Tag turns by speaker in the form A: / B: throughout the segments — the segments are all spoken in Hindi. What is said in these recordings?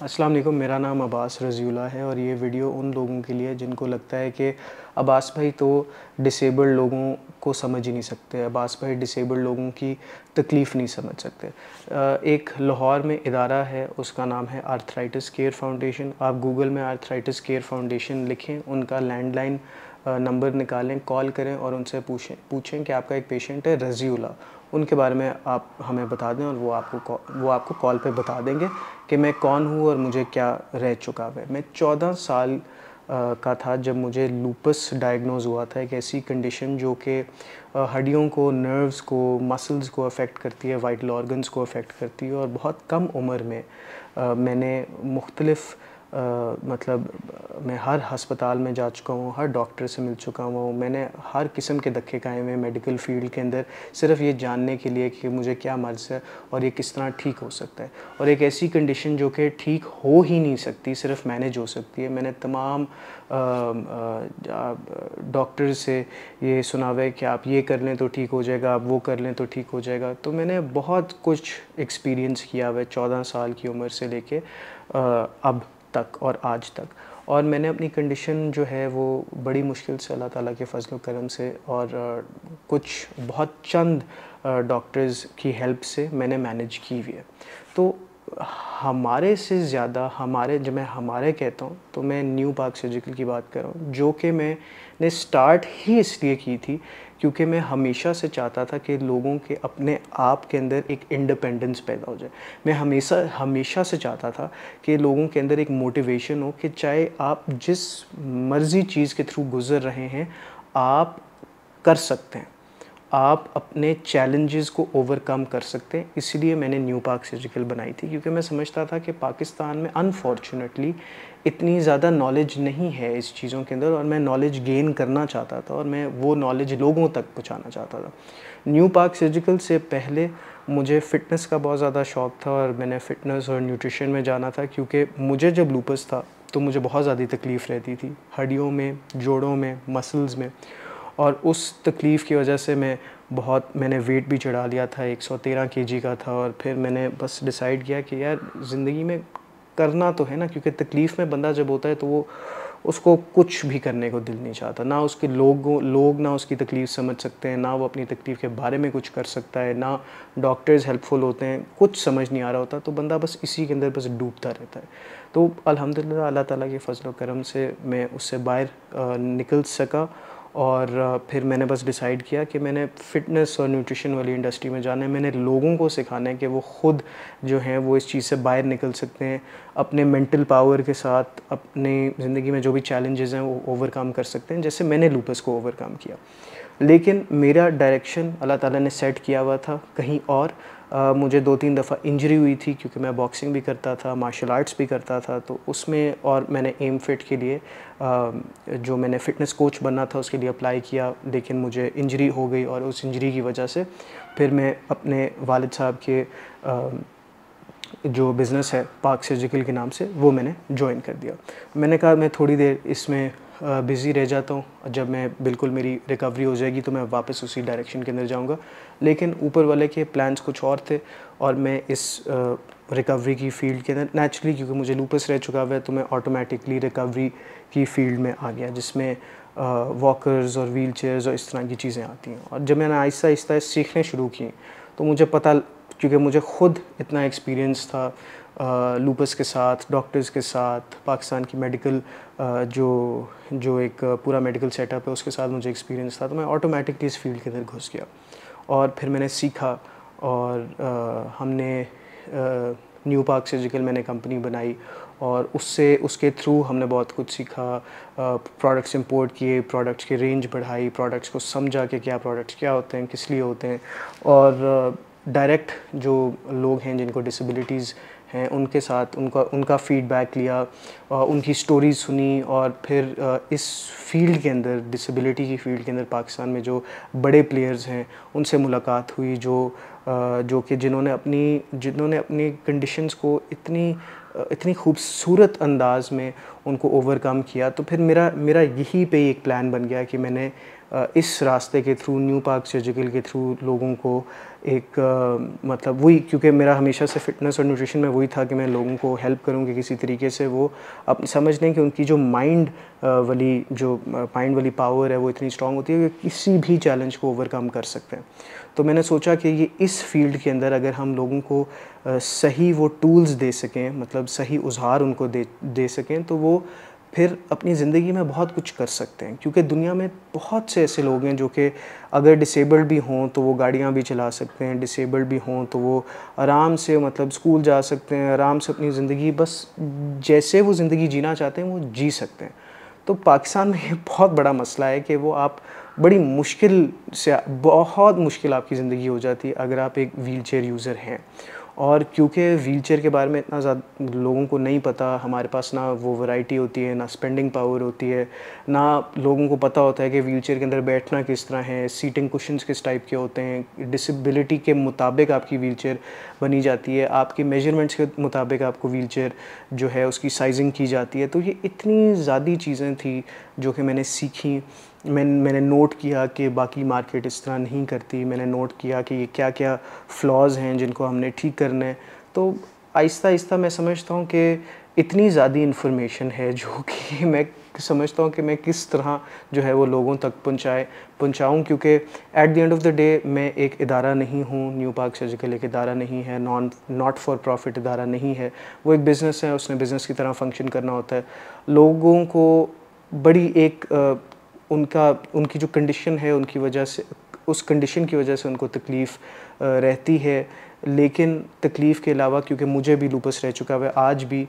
A: अस्सलाम वालेकुम, मेरा नाम अब्बास रज़ीउल्लाह है और ये वीडियो उन लोगों के लिए जिनको लगता है कि अब्बास भाई तो डिसेबल्ड लोगों को समझ ही नहीं सकते, अब्बास भाई डिसेबल्ड लोगों की तकलीफ़ नहीं समझ सकते। एक लाहौर में इदारा है, उसका नाम है आर्थराइटिस केयर फाउंडेशन आप गूगल में आर्थराइटिस केयर फाउंडेशन लिखें, उनका लैंडलाइन नंबर निकालें, कॉल करें और उनसे पूछें पूछें कि आपका एक पेशेंट है रज़ीउल्लाह उनके बारे में आप हमें बता दें और वो आपको वो आपको कॉल पे बता देंगे कि मैं कौन हूँ और मुझे क्या रह चुका है। मैं चौदह साल का था जब मुझे लूपस डायग्नोज हुआ था, एक ऐसी कंडीशन जो कि हड्डियों को नर्व्स को मसल्स को अफेक्ट करती है वाइटल ऑर्गन्स को अफेक्ट करती है और बहुत कम उम्र में मैंने मुख्तलिफ़ मतलब मैं हर हस्पताल में जा चुका हूँ, हर डॉक्टर से मिल चुका हूँ। मैंने हर किस्म के धक्के खाए हुए मेडिकल फ़ील्ड के अंदर। सिर्फ़ ये जानने के लिए कि मुझे क्या मर्ज़ है और ये किस तरह ठीक हो सकता है। और एक ऐसी कंडीशन जो कि ठीक हो ही नहीं सकती, सिर्फ़ मैनेज हो सकती है। मैंने तमाम डॉक्टर से ये सुना हुआ है कि आप ये कर लें तो ठीक हो जाएगा, आप वो कर लें तो ठीक हो जाएगा। तो मैंने बहुत कुछ एक्सपीरियंस किया हुआ है चौदह साल की उम्र से लेके अब तक और आज तक। और मैंने अपनी कंडीशन जो है वो बड़ी मुश्किल से अल्लाह ताला के फजल करम से और कुछ बहुत चंद डॉक्टर्स की हेल्प से मैंने मैनेज की हुई है। तो हमारे से ज़्यादा हमारे, जब मैं हमारे कहता हूँ तो मैं न्यू पार्क सर्जिकल की बात कर रहा हूँ, जो कि मैंने स्टार्ट ही इसलिए की थी क्योंकि मैं हमेशा से चाहता था कि लोगों के अपने आप के अंदर एक इंडिपेंडेंस पैदा हो जाए। मैं हमेशा हमेशा से चाहता था कि लोगों के अंदर एक मोटिवेशन हो कि चाहे आप जिस मर्ज़ी चीज़ के थ्रू गुज़र रहे हैं, आप कर सकते हैं। आप अपने चैलेंजेस को ओवरकम कर सकते हैं। इसलिए मैंने न्यू पार्क सर्जिकल बनाई थी, क्योंकि मैं समझता था कि पाकिस्तान में अनफॉर्चुनेटली इतनी ज़्यादा नॉलेज नहीं है इस चीज़ों के अंदर, और मैं नॉलेज गेन करना चाहता था, और मैं वो नॉलेज लोगों तक पहुँचाना चाहता था। न्यू पार्क सर्जिकल से पहले मुझे फ़िटनेस का बहुत ज़्यादा शौक़ था, और मैंने फ़िटनेस और न्यूट्रिशन में जाना था, क्योंकि मुझे जब लूपस था तो मुझे बहुत ज़्यादा तकलीफ़ रहती थी। हड्डियों में, जोड़ों में मसल्स में। और उस तकलीफ़ की वजह से मैं बहुत, मैंने वेट भी चढ़ा लिया था 113 केजी का था और फिर मैंने बस डिसाइड किया कि यार, ज़िंदगी में करना तो है ना, क्योंकि तकलीफ़ में बंदा जब होता है तो वो उसको कुछ भी करने को दिल नहीं चाहता। ना उसके लोगों, लोग ना उसकी तकलीफ़ समझ सकते हैं, ना वो अपनी तकलीफ़ के बारे में कुछ कर सकता है, ना डॉक्टर्स हेल्पफुल होते हैं, कुछ समझ नहीं आ रहा होता तो बंदा बस इसी के अंदर बस डूबता रहता है। तो अल्हम्दुलिल्लाह, अल्लाह ताला के फजल करम से मैं उससे बाहर निकल सका और फिर मैंने बस डिसाइड किया कि मैंने फ़िटनेस और न्यूट्रिशन वाली इंडस्ट्री में जाना है। मैंने लोगों को सिखाना है कि वो ख़ुद जो हैं, वो इस चीज़ से बाहर निकल सकते हैं, अपने मेंटल पावर के साथ, अपनी ज़िंदगी में जो भी चैलेंजेस हैं, वो ओवरकम कर सकते हैं, जैसे मैंने लूपस को ओवरकम किया। लेकिन मेरा डायरेक्शन अल्लाह ताला ने सेट किया हुआ था कहीं और। आ, मुझे दो तीन दफ़ा इंजरी हुई थी क्योंकि मैं बॉक्सिंग भी करता था मार्शल आर्ट्स भी करता था तो उसमें और मैंने एम फिट के लिए आ, जो मैंने फ़िटनेस कोच बनना था उसके लिए अप्लाई किया लेकिन मुझे इंजरी हो गई और उस इंजरी की वजह से फिर मैं अपने वालिद साहब के आ, जो बिज़नेस है पार्क सर्जिकल के नाम से वो मैंने ज्वाइन कर दिया। मैंने कहा मैं थोड़ी देर इसमें बिज़ी रह जाता हूँ। जब मैं बिल्कुल मेरी रिकवरी हो जाएगी तो मैं वापस उसी डायरेक्शन के अंदर जाऊँगा। लेकिन ऊपर वाले के प्लान्स कुछ और थे और मैं इस रिकवरी की फ़ील्ड के अंदर नेचुरली क्योंकि मुझे लूपस रह चुका हुआ है तो मैं ऑटोमेटिकली रिकवरी की फ़ील्ड में आ गया, जिसमें वॉकर्स और व्हील और इस तरह की चीज़ें आती हैं। और जब मैंने आहिस्ता आहिस्ता सीखने शुरू किए तो मुझे पता क्योंकि मुझे ख़ुद इतना एक्सपीरियंस था लूपस के साथ डॉक्टर्स के साथ पाकिस्तान की मेडिकल जो जो एक पूरा मेडिकल सेटअप है उसके साथ मुझे एक्सपीरियंस था तो मैं ऑटोमेटिकली इस फ़ील्ड के अंदर घुस गया। और फिर मैंने सीखा और आ, हमने आ, न्यू पार्क सर्जिकल मैंने कंपनी बनाई और उससे उसके थ्रू हमने बहुत कुछ सीखा प्रोडक्ट्स इंपोर्ट किए प्रोडक्ट्स की रेंज बढ़ाई प्रोडक्ट्स को समझा कि क्या प्रोडक्ट्स क्या होते हैं किस लिए होते हैं और डायरेक्ट जो लोग हैं जिनको डिसेबिलिटीज़ हैं, उनके साथ उनका उनका फ़ीडबैक लिया उनकी स्टोरीज सुनी और फिर इस फ़ील्ड के अंदर डिसेबिलिटी की फ़ील्ड के अंदर पाकिस्तान में जो बड़े प्लेयर्स हैं, उनसे मुलाकात हुई जो जो कि जिन्होंने अपनी जिन्होंने अपनी कंडीशंस को इतनी इतनी खूबसूरत अंदाज में उनको ओवरकम किया। तो फिर मेरा मेरा यही पे एक प्लान बन गया कि मैंने इस रास्ते के थ्रू न्यू पार्क सर्जिकल के थ्रू लोगों को एक आ, मतलब वही क्योंकि मेरा हमेशा से फिटनेस और न्यूट्रिशन में वही था कि मैं लोगों को हेल्प करूँ कि किसी तरीके से वो अब समझ लें कि उनकी जो माइंड वाली जो माइंड वाली पावर है वो इतनी स्ट्रांग होती है कि किसी भी चैलेंज को ओवरकम कर सकते हैं। तो मैंने सोचा कि ये इस फ़ील्ड के अंदर अगर हम लोगों को सही वो टूल्स दे सकें मतलब सही उजहार उनको दे दे सकें तो वो फिर अपनी ज़िंदगी में बहुत कुछ कर सकते हैं, क्योंकि दुनिया में बहुत से ऐसे लोग हैं जो कि अगर डिसेबल्ड भी हों तो वो गाड़ियाँ भी चला सकते हैं डिसेबल्ड भी हों तो वो आराम से मतलब स्कूल जा सकते हैं, आराम से अपनी ज़िंदगी, बस जैसे वो ज़िंदगी जीना चाहते हैं वो जी सकते हैं। तो पाकिस्तान में ये बहुत बड़ा मसला है कि वो आप बड़ी मुश्किल से, बहुत मुश्किल आपकी ज़िंदगी हो जाती है अगर आप एक व्हील चेयर यूज़र हैं। और क्योंकि व्हील के बारे में इतना ज़्यादा लोगों को नहीं पता, हमारे पास ना वो वैरायटी होती है, ना स्पेंडिंग पावर होती है, ना लोगों को पता होता है कि व्हील के अंदर बैठना किस तरह है सीटिंग कुशंस किस टाइप के होते हैं डिसेबिलिटी के मुताबिक आपकी व्हील बनी जाती है, आपके मेजरमेंट्स के मुताबिक आपको व्हील जो है उसकी साइजिंग की जाती है। तो ये इतनी ज़्यादा चीज़ें थी जो कि मैंने सीखी। मैं, मैंने नोट किया कि बाकी मार्केट इस तरह नहीं करती। मैंने नोट किया कि ये क्या क्या फ्लॉज हैं जिनको हमने ठीक करना है। तो आहिस्ता आहिस्ता मैं समझता हूँ कि इतनी ज़्यादा इन्फॉर्मेशन है जो कि मैं समझता हूँ कि मैं किस तरह जो है वो लोगों तक पहुँचाए, पहुँचाऊँ। क्योंकि at the end of the day मैं एक इदारा नहीं हूँ न्यू पार्क सर्जिकल एक इदारा नहीं है नॉन नॉट फॉर प्रॉफिट इदारा नहीं है। वो एक बिज़नेस है, उसने बिज़नेस की तरह फ़ंक्शन करना होता है। लोगों को बड़ी एक उनका, उनकी जो कंडीशन है, उनकी वजह से, उस कंडीशन की वजह से उनको तकलीफ़ रहती है। लेकिन तकलीफ़ के अलावा, क्योंकि मुझे भी लूपस रह चुका है, आज भी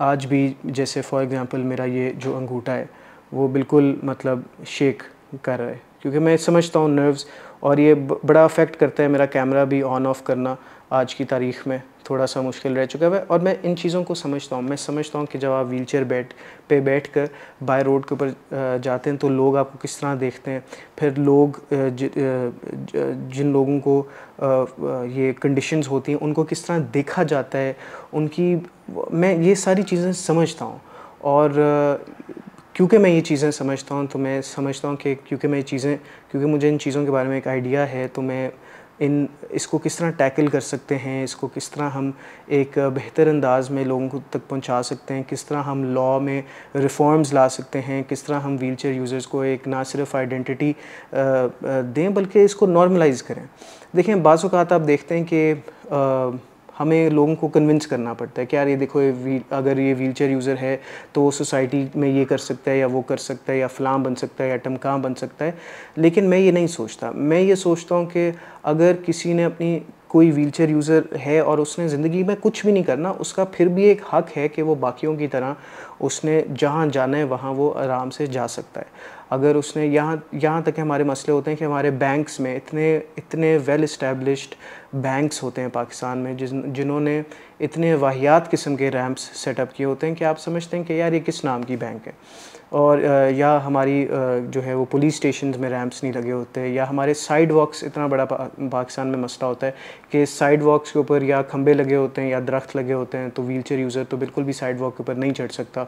A: आज भी जैसे फॉर एग्ज़ाम्पल मेरा ये जो अंगूठा है, वो बिल्कुल मतलब शेक कर रहा है। क्योंकि मैं समझता हूँ नर्व्स और ये बड़ा अफेक्ट करता है मेरा कैमरा भी ऑन ऑफ़ करना आज की तारीख़ में। थोड़ा सा मुश्किल रह चुका है। और मैं इन चीज़ों को समझता हूँ। मैं समझता हूँ कि जब आप व्हील चेयर बैठ पे बैठ कर बाय रोड के ऊपर जाते हैं तो लोग आपको किस तरह देखते हैं। फिर लोग ज, जिन लोगों को ये कंडीशंस होती हैं उनको किस तरह देखा जाता है उनकी मैं ये सारी चीज़ें समझता हूँ। और क्योंकि मैं ये चीज़ें समझता हूँ तो मैं समझता हूँ कि क्योंकि मैं ये चीज़ें, क्योंकि मुझे इन चीज़ों के बारे में एक आइडिया है तो मैं इन, इसको किस तरह टैकल कर सकते हैं, इसको किस तरह हम एक बेहतर अंदाज में लोगों को तक पहुँचा सकते हैं, किस तरह हम लॉ में रिफॉर्म्स ला सकते हैं, किस तरह हम व्हील चेयर यूज़र्स को एक ना सिर्फ़ आइडेंटिटी दें, बल्कि इसको नॉर्मलाइज करें। देखें बाज़ात आप देखते हैं कि हमें लोगों को कन्विंस करना पड़ता है कि यार ये देखो, ये अगर ये व्हील चेयर यूज़र है तो वो सोसाइटी में ये कर सकता है या वो कर सकता है या फ़लाँ बन सकता है या टमका बन सकता है। लेकिन मैं ये नहीं सोचता। मैं ये सोचता हूँ कि अगर किसी ने अपनी कोई व्हील यूज़र है और उसने ज़िंदगी में कुछ भी नहीं करना, उसका फिर भी एक हक़ है कि वो बाकियों की तरह उसने जहाँ जाना है, वहाँ वो आराम से जा सकता है। अगर उसने यहाँ यहाँ तक हमारे मसले होते हैं कि हमारे बैंक्स में इतने इतने वेल इस्टेब्लिश्ड बैंक्स होते हैं पाकिस्तान में, जिन, जिन्होंने इतने वाहियात किस्म के रैम्प्स सेटअप किए होते हैं कि आप समझते हैं कि यार ये किस नाम की बैंक है? और या हमारी जो है वो पुलिस स्टेशन में रैम्प्स नहीं लगे होते, या हमारे साइड वॉक्स इतना बड़ा पाकिस्तान में मसला होता है कि साइड वॉक्स के ऊपर या खंबे लगे होते हैं या दरख्त लगे होते हैं तो व्हील चेयर यूज़र तो बिल्कुल भी साइड वॉक के ऊपर नहीं चढ़ सकता।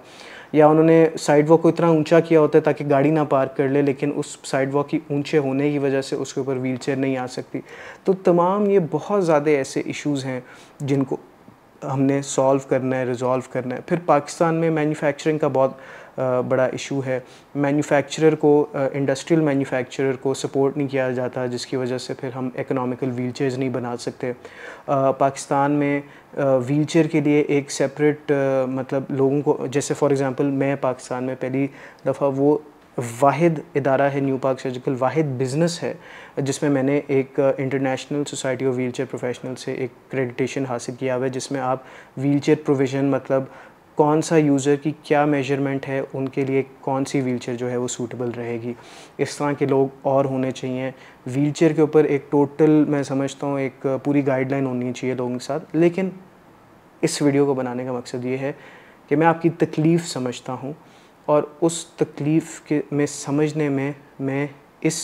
A: या उन्होंने साइड वॉक को इतना ऊँचा किया होता है ताकि गाड़ी ना पार्क कर ले, लेकिन उस साइड वॉक की ऊँचे होने की वजह से उसके ऊपर व्हील चेयर नहीं आ सकती। तो तमाम ये बहुत ज़्यादा ऐसे इशूज़ हैं जिनको हमने सॉल्व करना है रिज़ॉल्व करना है। फिर पाकिस्तान में मैन्युफैक्चरिंग का बहुत बड़ा इशू है। मैन्युफैक्चरर को इंडस्ट्रियल मैन्युफैक्चरर को सपोर्ट नहीं किया जाता, जिसकी वजह से फिर हम इकोनॉमिकल व्हील नहीं बना सकते। पाकिस्तान में व्हील के लिए एक सेपरेट मतलब लोगों को, जैसे फॉर एग्ज़ाम्पल मैं पाकिस्तान में पहली दफ़ा वो वाहिद इदारा है न्यू पार्क सर्जिकल वाहिद बिज़नेस है, जिसमें मैंने एक international society of wheel chair professional से एक क्रेडिटेशन हासिल किया हुआ है, जिसमें आप व्हील चेयर प्रोविज़न मतलब कौन सा यूज़र की क्या मेज़रमेंट है, उनके लिए कौन सी व्हीलचेयर जो है वो सूटेबल रहेगी। इस तरह के लोग और होने चाहिए। व्हीलचेयर के ऊपर एक टोटल मैं समझता हूँ एक पूरी गाइडलाइन होनी चाहिए लोगों के साथ। लेकिन इस वीडियो को बनाने का मकसद ये है कि मैं आपकी तकलीफ़ समझता हूँ और उस तकलीफ़ के में समझने में मैं इस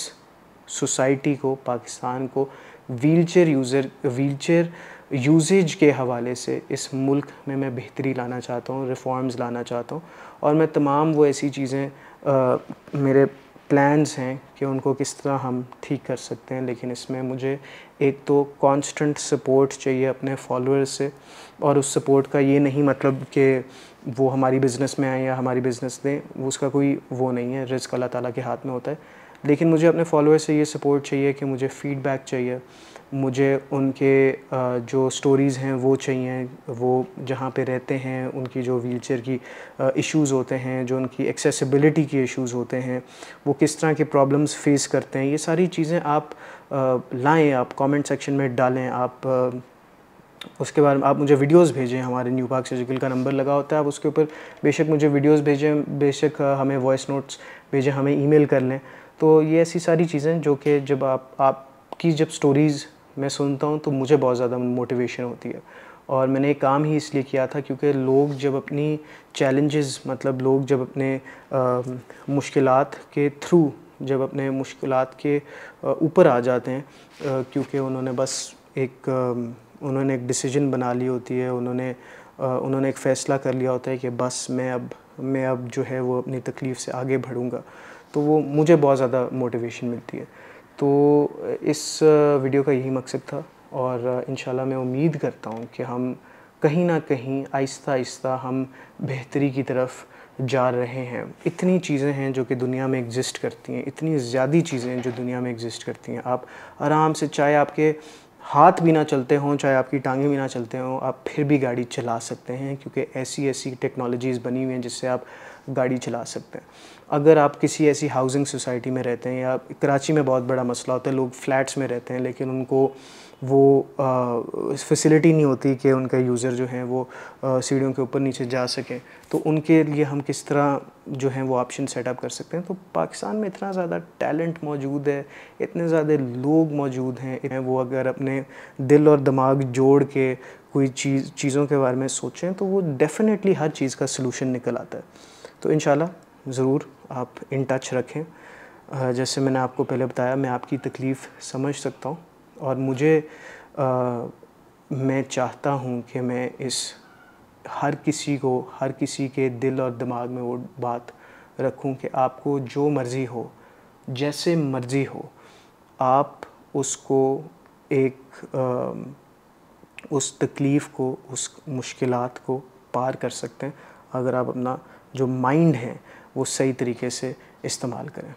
A: सोसाइटी को, पाकिस्तान को व्हीलचेयर यूज़र व्हीलचेयर यूजेज के हवाले से इस मुल्क में मैं बेहतरी लाना चाहता हूँ रिफॉर्म्स लाना चाहता हूँ। और मैं तमाम वो ऐसी चीज़ें मेरे प्लान्स हैं कि उनको किस तरह हम ठीक कर सकते हैं, लेकिन इसमें मुझे एक तो कांस्टेंट सपोर्ट चाहिए अपने फॉलोअर्स से, और उस सपोर्ट का ये नहीं मतलब कि वो हमारी बिज़नेस में आए या हमारी बिज़नेस दें, उसका कोई वो नहीं है रिस्क अल्लाह ताला के हाथ में होता है। लेकिन मुझे अपने फॉलोअर्स से ये सपोर्ट चाहिए कि मुझे फ़ीडबैक चाहिए। मुझे उनके जो स्टोरीज़ हैं वो चाहिए, वो जहाँ पे रहते हैं, उनकी जो व्हीलचेयर की इश्यूज़ होते हैं, जो उनकी एक्सेसिबिलिटी के इश्यूज़ होते हैं, वो किस तरह के प्रॉब्लम्स फेस करते हैं, ये सारी चीज़ें आप लाएँ, आप कमेंट सेक्शन में डालें, आप उसके बाद आप मुझे वीडियोस भेजें, हमारे न्यू पार्क सर्जिकल का नंबर लगा होता है, आप उसके ऊपर बेशक मुझे वीडियोस भेजें, बेशक हमें वॉइस नोट्स भेजें, हमें ईमेल कर लें। तो ये ऐसी सारी चीज़ें जो कि जब आप, आपकी जब स्टोरीज़ मैं सुनता हूँ तो मुझे बहुत ज़्यादा मोटिवेशन होती है। और मैंने एक काम ही इसलिए किया था क्योंकि लोग जब अपनी चैलेंजेस मतलब लोग जब अपने मुश्किलात के थ्रू जब अपने मुश्किलात के ऊपर आ जाते हैं क्योंकि उन्होंने बस एक उन्होंने एक डिसीज़न बना ली होती है, उन्होंने उन्होंने एक फ़ैसला कर लिया होता है कि बस मैं अब मैं अब जो है वो अपनी तकलीफ़ से आगे बढ़ूँगा। तो वो मुझे बहुत ज़्यादा मोटिवेशन मिलती है। तो इस वीडियो का यही मकसद था और इन मैं उम्मीद करता हूँ कि हम कहीं ना कहीं आहिस्ता आहिस्ता हम बेहतरी की तरफ़ जा रहे हैं। इतनी चीज़ें हैं जो कि दुनिया में एग्ज़िस्ट करती हैं, इतनी ज़्यादा चीज़ें हैं जो दुनिया में एग्ज़िस्ट करती हैं। आप आराम से चाहे आपके हाथ भी ना चलते हों, चाहे आपकी टांगें भी ना चलते हों, आप फिर भी गाड़ी चला सकते हैं, क्योंकि ऐसी ऐसी टेक्नोलॉजीज़ बनी हुई हैं जिससे आप गाड़ी चला सकते हैं। अगर आप किसी ऐसी हाउसिंग सोसाइटी में रहते हैं या कराची में बहुत बड़ा मसला होता है, लोग फ्लैट्स में रहते हैं, लेकिन उनको वो फैसिलिटी नहीं होती कि उनका यूज़र जो है वो सीढ़ियों के ऊपर नीचे जा सकें। तो उनके लिए हम किस तरह जो है वो ऑप्शन सेटअप कर सकते हैं? तो पाकिस्तान में इतना ज़्यादा टैलेंट मौजूद है, इतने ज़्यादा लोग मौजूद हैं वो अगर अपने दिल और दिमाग जोड़ के कोई चीज़, चीज़ों के बारे में सोचें तो वो डेफ़िनेटली हर चीज़ का सलूशन निकल आता है। तो इन ज़रूर आप इन टच रखें। जैसे मैंने आपको पहले बताया, मैं आपकी तकलीफ़ समझ सकता हूँ। और मुझे आ, मैं चाहता हूँ कि मैं इस हर किसी को हर किसी के दिल और दिमाग में वो बात रखूँ कि आपको जो मर्ज़ी हो जैसे मर्ज़ी हो आप उसको एक आ, उस तकलीफ़ को उस मुश्किलात को पार कर सकते हैं। अगर आप अपना जो माइंड है वो सही तरीके से इस्तेमाल करें।